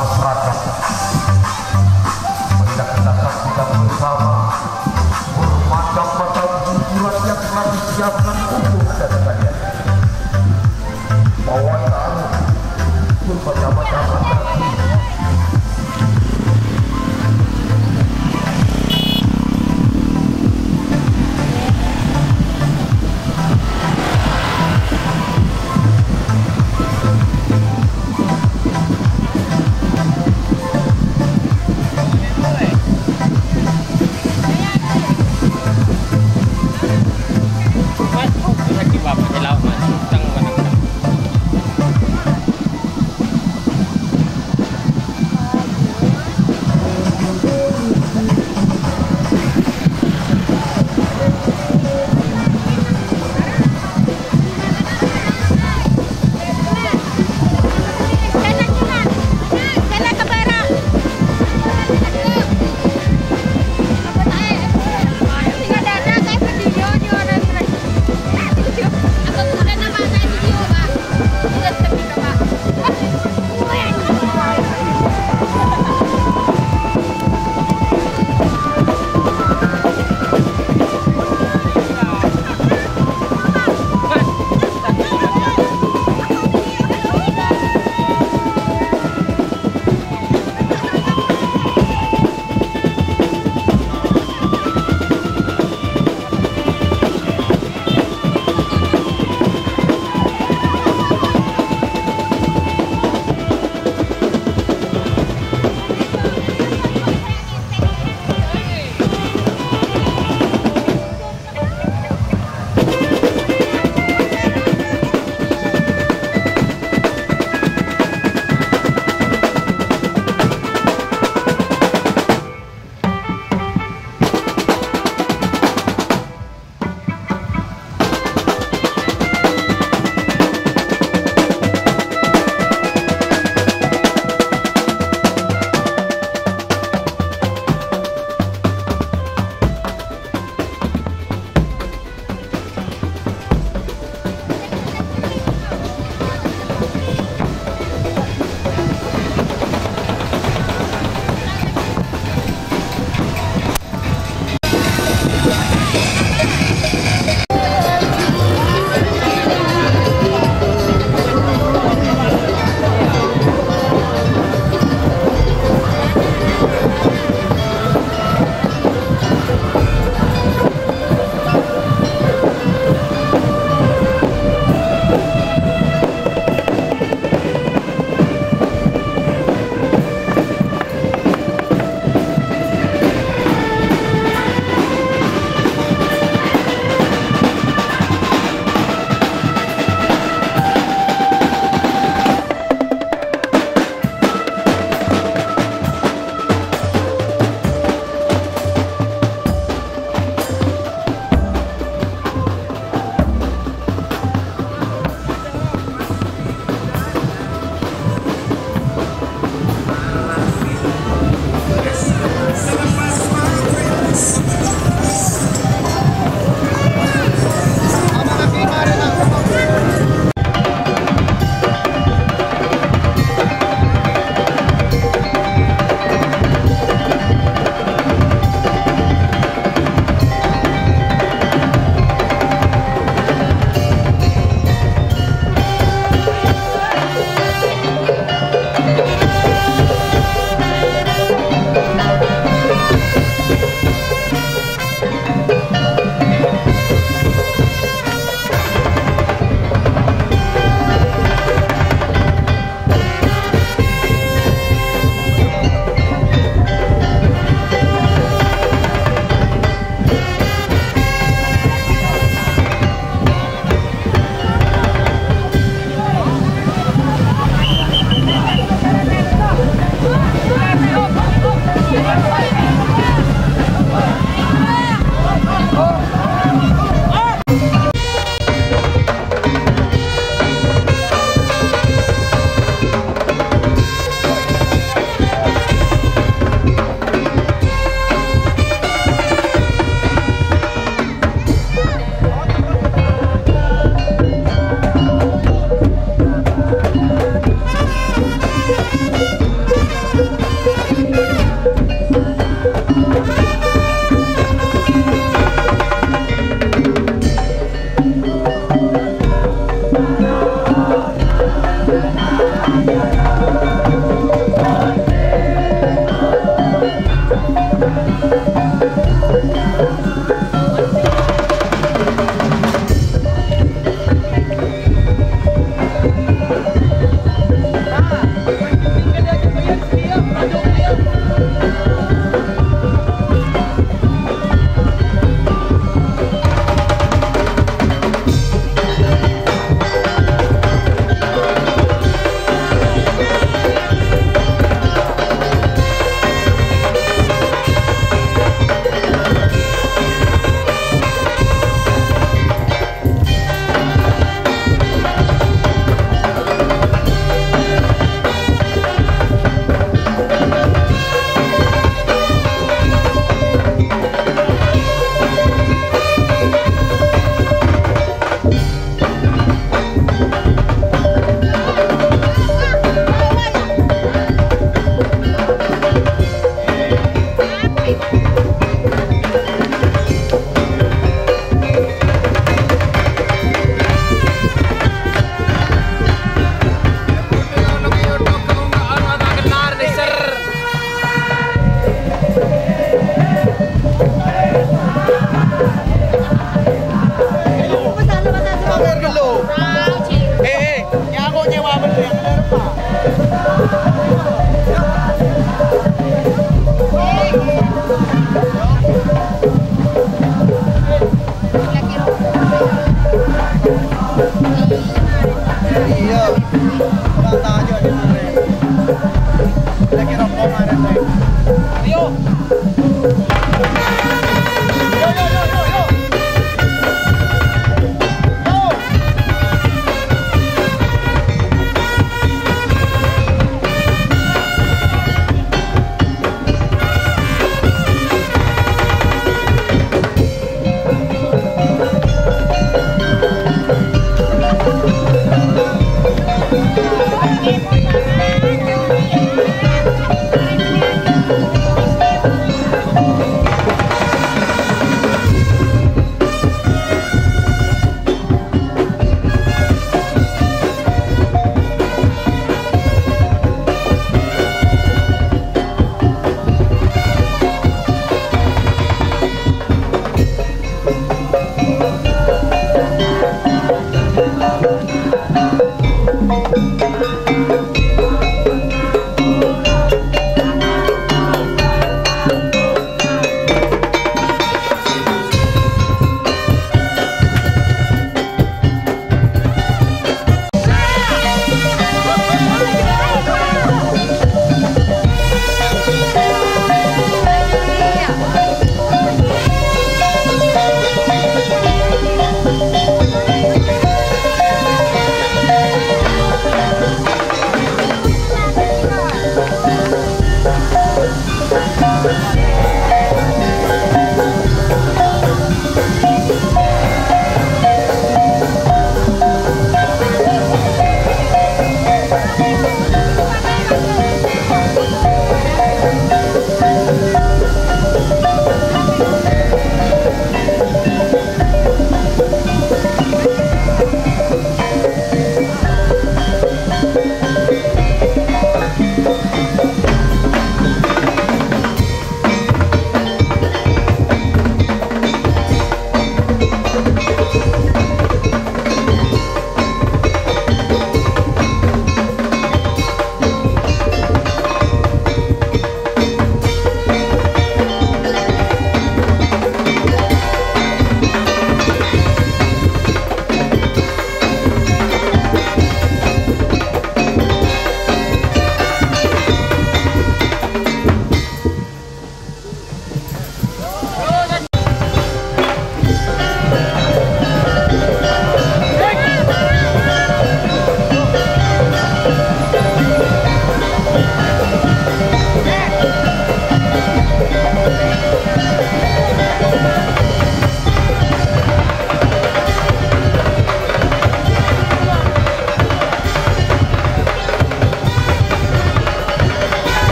masyarakat banyak kita bersama. Bermacam-macam hiburan yang telah disiapkan untuk pawai tak lalu bermacam-macam atraksi